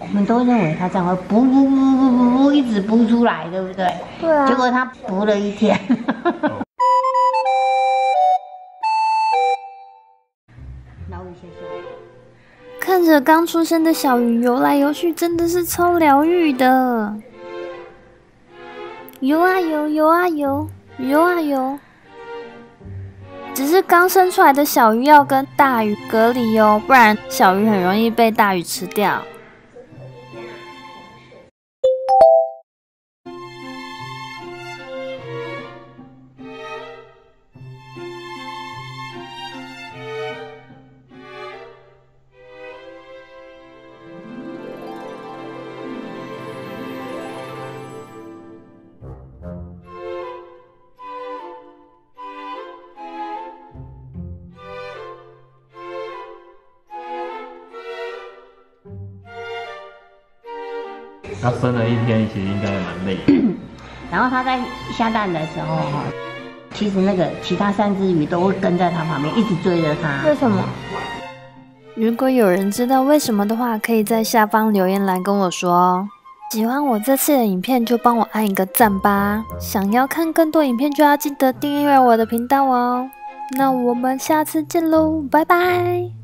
我们都认为它这样会噗噗噗噗噗噗一直噗出来，对不对？对啊结果它噗了一天。老雨先生。看着刚出生的小鱼游来游去，真的是超疗愈的。游啊游，游啊游，游啊游。只是刚生出来的小鱼要跟大鱼隔离哦，不然小鱼很容易被大鱼吃掉。它生了一天，其实应该蛮累的。然后它在下蛋的时候哈，其实那个其他三只鱼都会跟在它旁边，一直追着它。为什么？如果有人知道为什么的话，可以在下方留言来跟我说哦。喜欢我这次的影片就帮我按一个赞吧。想要看更多影片就要记得订阅我的频道哦。那我们下次见喽，拜拜。